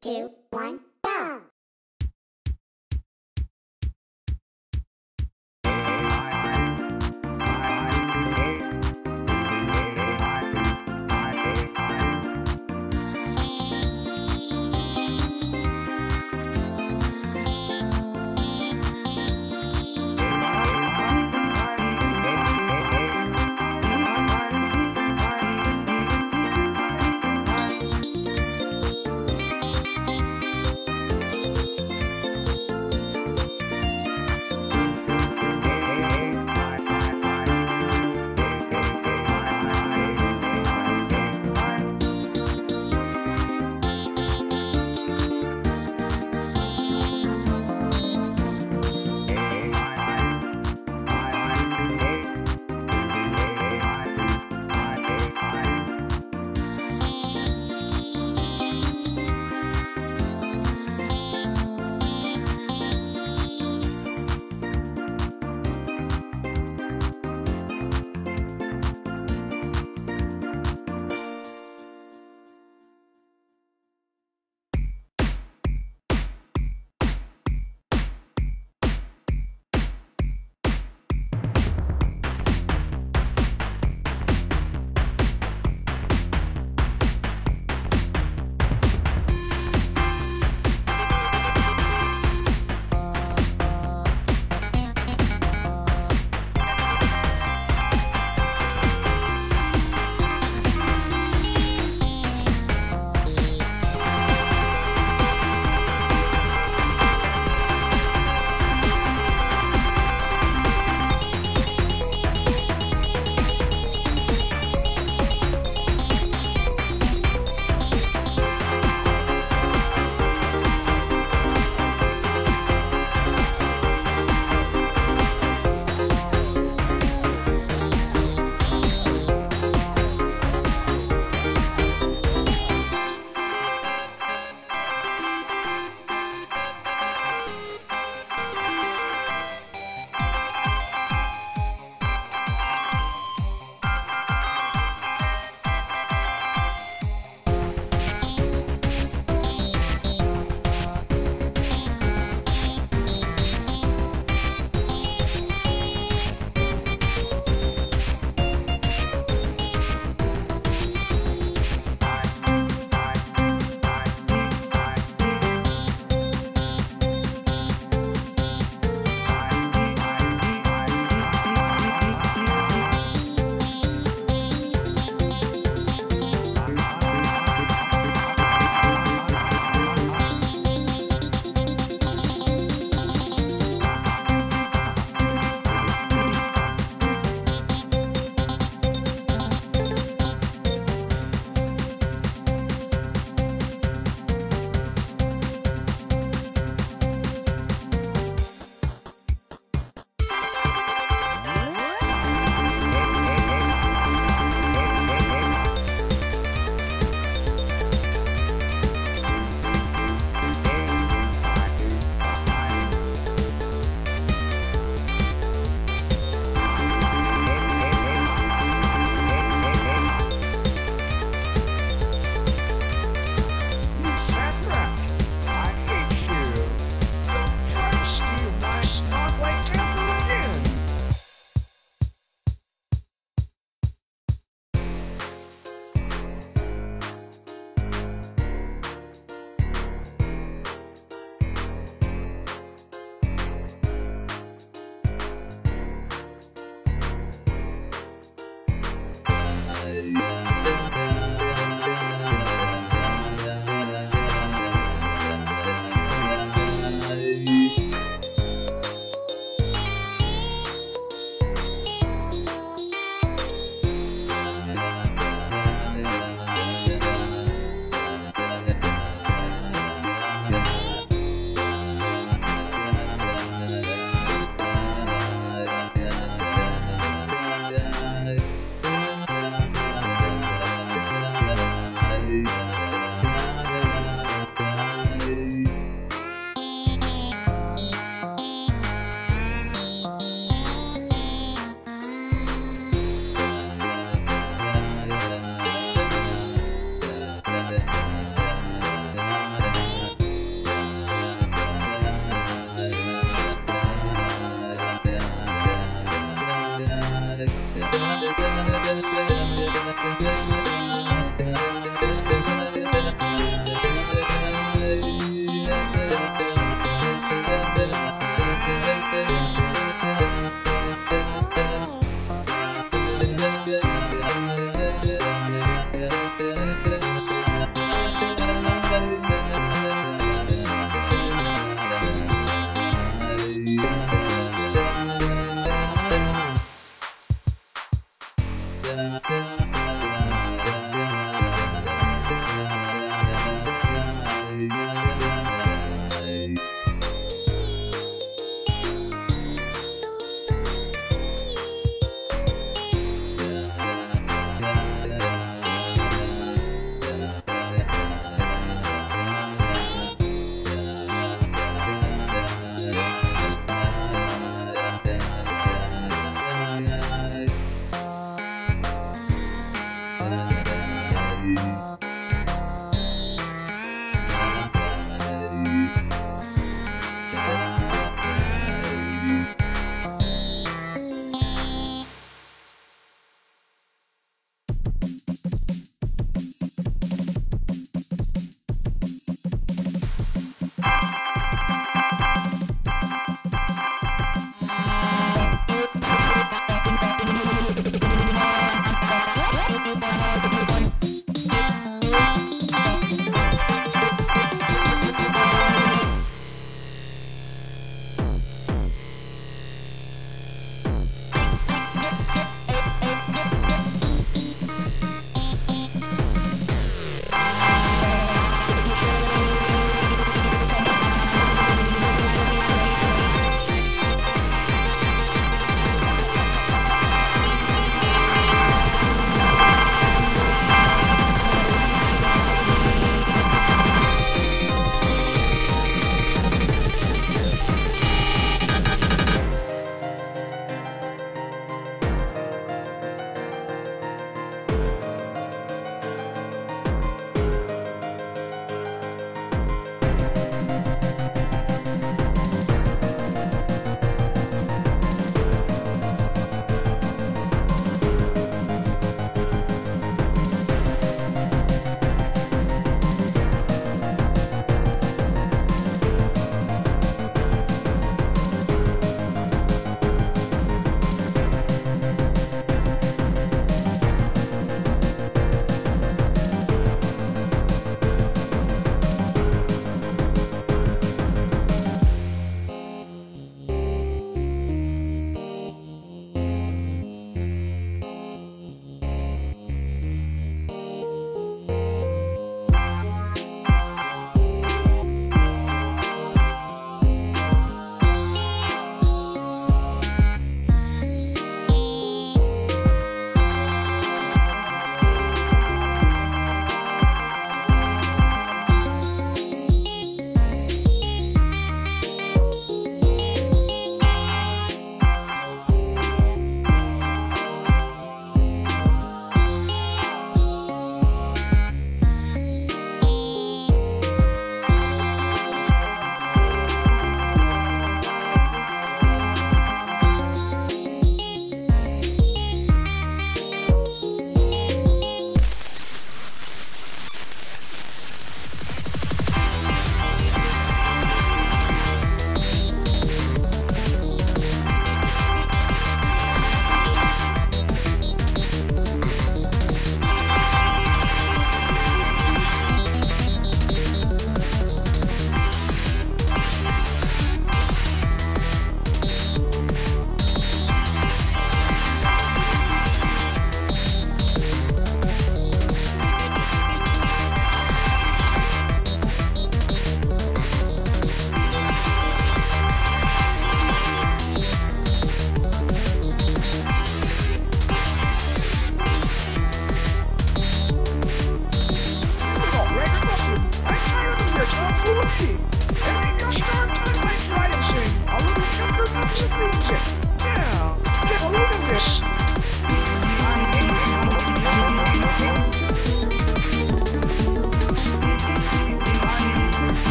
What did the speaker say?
two, one,